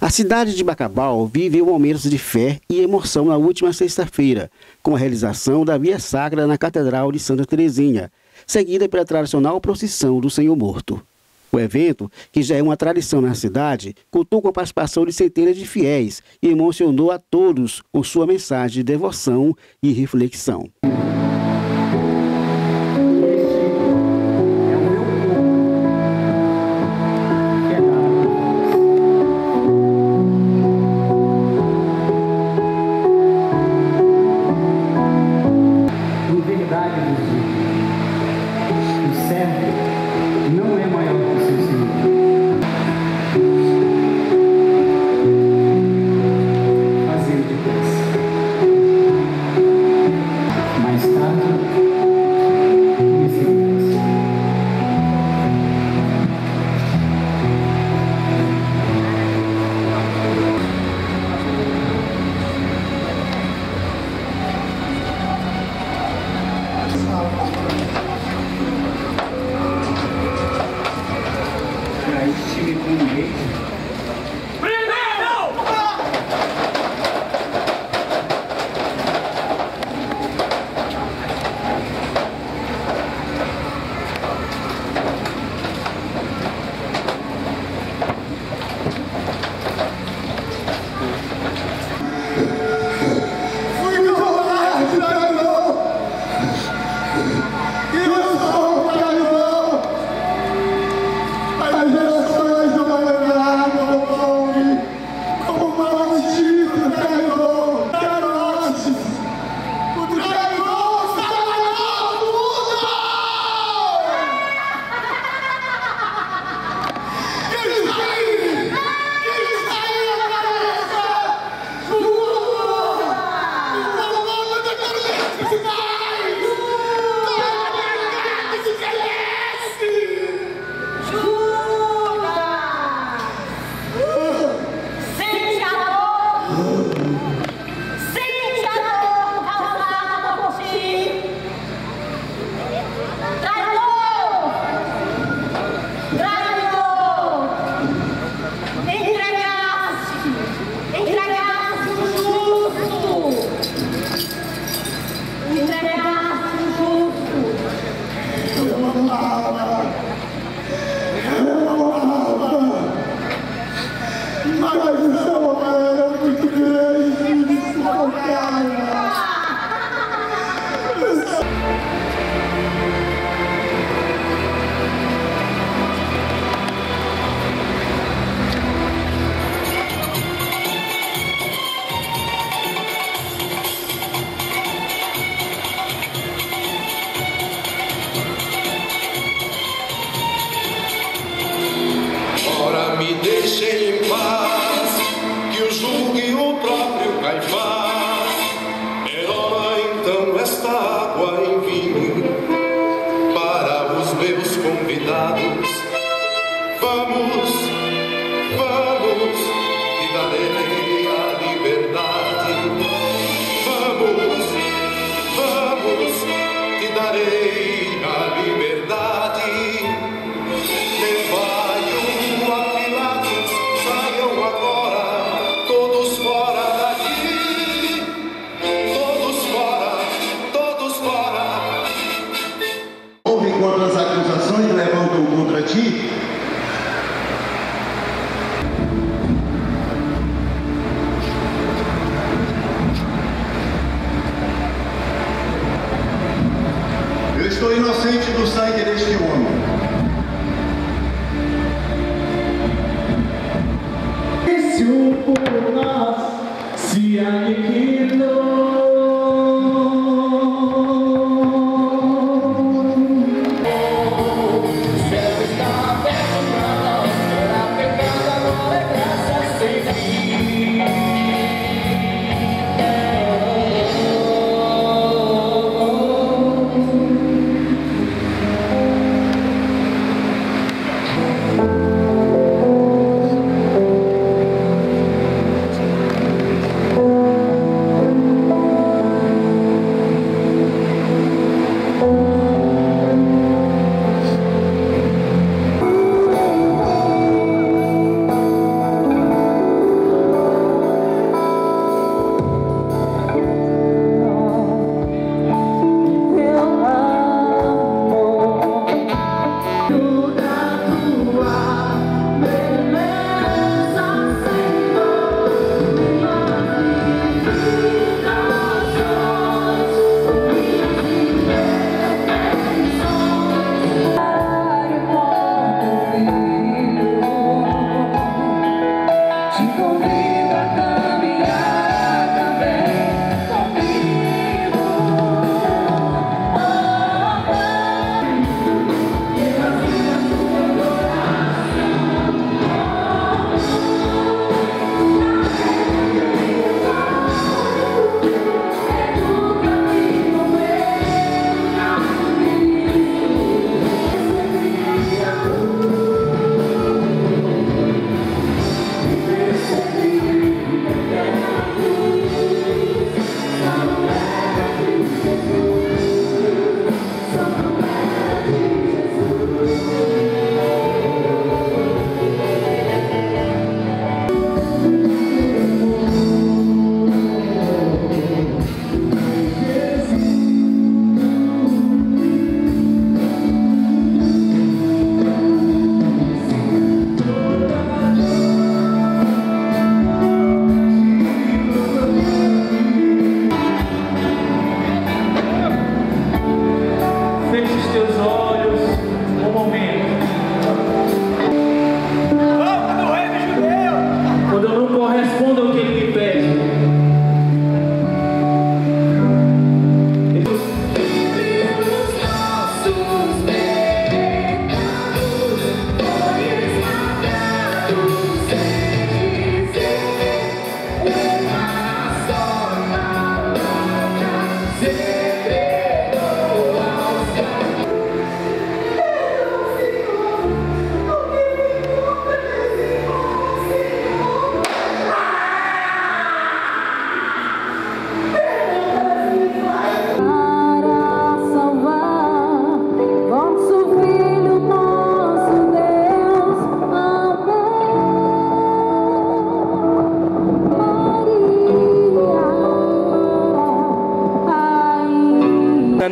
A cidade de Bacabal viveu momentos de fé e emoção na última sexta-feira, com a realização da Via Sacra na Catedral de Santa Teresinha, seguida pela tradicional procissão do Senhor Morto. O evento, que já é uma tradição na cidade, contou com a participação de centenas de fiéis e emocionou a todos com sua mensagem de devoção e reflexão.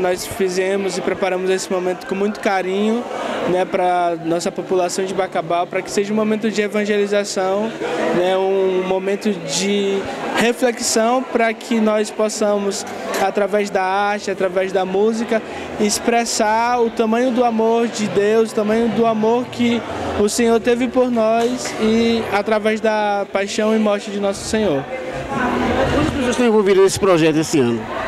Nós fizemos e preparamos esse momento com muito carinho né, para nossa população de Bacabal, para que seja um momento de evangelização, né, um momento de reflexão para que nós possamos, através da arte, através da música, expressar o tamanho do amor de Deus, o tamanho do amor que o Senhor teve por nós e através da paixão e morte de nosso Senhor. Quantas pessoas estão envolvidas nesse projeto esse ano?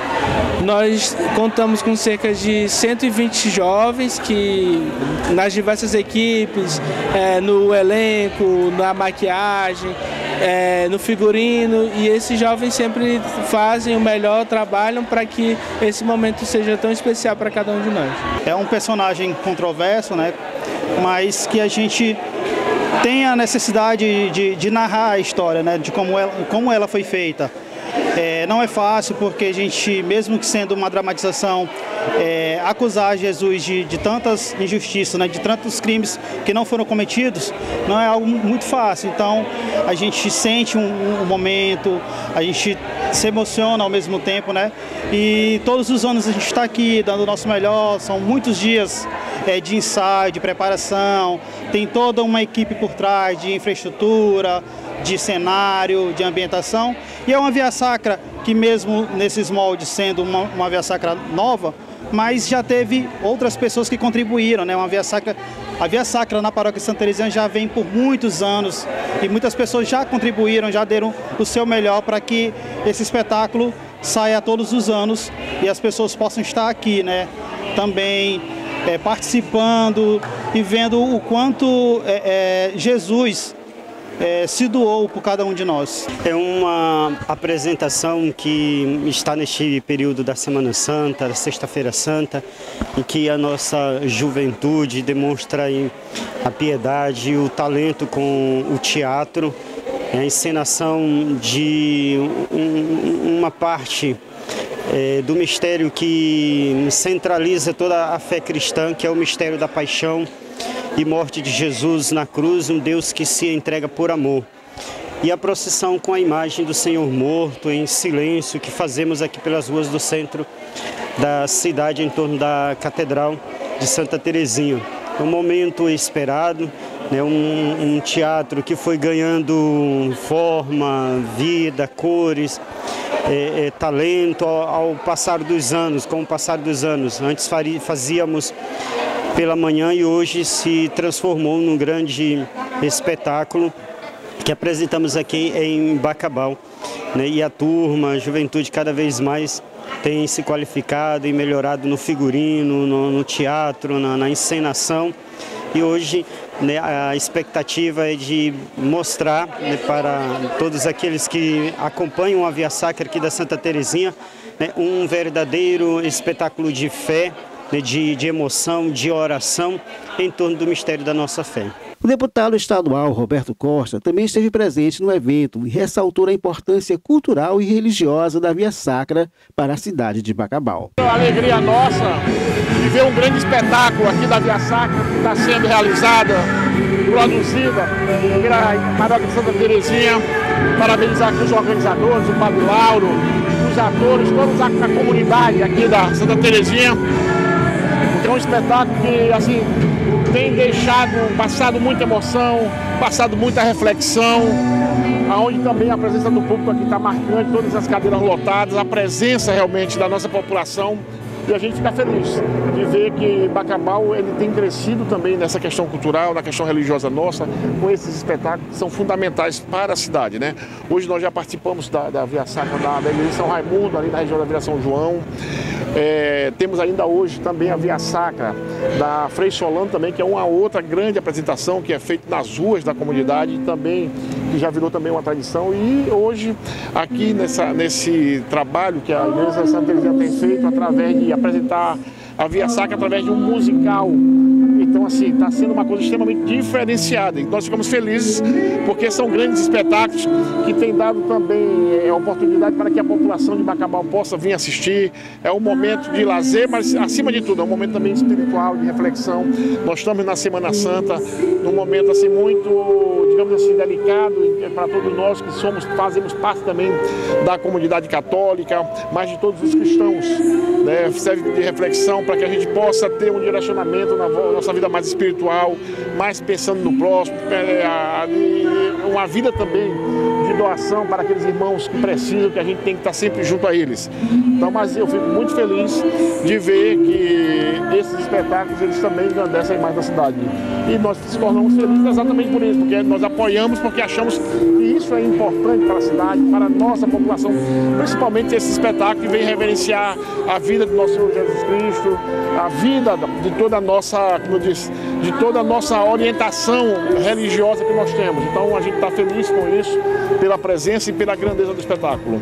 Nós contamos com cerca de 120 jovens que nas diversas equipes, é, no elenco, na maquiagem, é, no figurino e esses jovens sempre fazem o melhor, trabalham para que esse momento seja tão especial para cada um de nós. É um personagem controverso, né? mas que a gente tem a necessidade de, de narrar a história, né? de como ela, como ela foi feita. É, não é fácil porque a gente, mesmo que sendo uma dramatização, é, acusar Jesus de, de tantas injustiças, né, de tantos crimes que não foram cometidos, não é algo muito fácil. Então a gente sente um, um momento, a gente se emociona ao mesmo tempo, né? E todos os anos a gente está aqui dando o nosso melhor, são muitos dias é, de ensaio, de preparação, tem toda uma equipe por trás de infraestrutura, de cenário, de ambientação. E é uma via sacra que mesmo nesses moldes sendo uma, uma via sacra nova, mas já teve outras pessoas que contribuíram, né? Uma via sacra, a via sacra na paróquia Santa Teresinha já vem por muitos anos e muitas pessoas já contribuíram, já deram o seu melhor para que esse espetáculo saia todos os anos e as pessoas possam estar aqui, né? Também é, participando e vendo o quanto é, é, Jesus é, se doou por cada um de nós. É uma apresentação que está neste período da Semana Santa, da Sexta-feira Santa, em que a nossa juventude demonstra a piedade e o talento com o teatro, a encenação de um, uma parte é, do mistério que centraliza toda a fé cristã, que é o mistério da paixão e morte de Jesus na cruz, um Deus que se entrega por amor. E a procissão com a imagem do Senhor morto em silêncio que fazemos aqui pelas ruas do centro da cidade em torno da Catedral de Santa Terezinha. Um momento esperado, né, um, um teatro que foi ganhando forma, vida, cores, é, é, talento ao, ao, passar dos anos, com o passar dos anos. Antes fazíamos pela manhã e hoje se transformou num grande espetáculo que apresentamos aqui em Bacabal. Né? E a turma, a juventude cada vez mais tem se qualificado e melhorado no figurino, no, no teatro, na, na, encenação. E hoje né, a expectativa é de mostrar né, para todos aqueles que acompanham a Via Sacra aqui da Santa Terezinha né, um verdadeiro espetáculo de fé, de, de emoção, de oração em torno do mistério da nossa fé. O deputado estadual Roberto Costa também esteve presente no evento e ressaltou a importância cultural e religiosa da Via Sacra para a cidade de Bacabal. A alegria nossa de ver um grande espetáculo aqui da Via Sacra que está sendo realizada, produzida pela Paróquia de Santa Terezinha. Parabenizar aqui os organizadores, o Pablo Lauro, os atores, todos a, a comunidade aqui da Santa Terezinha. Um espetáculo que, assim, tem deixado, passado muita emoção, passado muita reflexão, aonde também a presença do público aqui está marcante, todas as cadeiras lotadas, a presença realmente da nossa população e a gente fica feliz de ver que Bacabal ele tem crescido também nessa questão cultural, na questão religiosa nossa, com esses espetáculos que são fundamentais para a cidade. Né? Hoje nós já participamos da, da Via Sacra da, da Igreja São Raimundo, ali na região da Vila São João. É, temos ainda hoje também a Via Sacra da Frei Solano também, que é uma outra grande apresentação que é feita nas ruas da comunidade também, que já virou também uma tradição. E hoje, aqui nessa, nesse trabalho que a Igreja Santa Teresinha tem feito através de apresentar a Via Sacra através de um musical então, assim, está sendo uma coisa extremamente diferenciada. E nós ficamos felizes porque são grandes espetáculos que têm dado também é, oportunidade para que a população de Bacabal possa vir assistir. É um momento de lazer, mas acima de tudo, é um momento também espiritual, de reflexão. Nós estamos na Semana Santa, num momento assim muito, digamos assim, delicado para todos nós que somos, fazemos parte também da comunidade católica, mas de todos os cristãos. Né? Serve de reflexão para que a gente possa ter um direcionamento na nossa vida vida mais espiritual, mais pensando no próximo, é, uma vida também doação para aqueles irmãos que precisam, que a gente tem que estar sempre junto a eles. Então, mas eu fico muito feliz de ver que esses espetáculos eles também engrandecem a imagem da cidade. E nós nos tornamos felizes exatamente por isso, porque nós apoiamos, porque achamos que isso é importante para a cidade, para a nossa população, principalmente esse espetáculo que vem reverenciar a vida do nosso Senhor Jesus Cristo, a vida de toda a nossa, como eu disse, de toda a nossa orientação religiosa que nós temos. Então a gente está feliz com isso, pela presença e pela grandeza do espetáculo.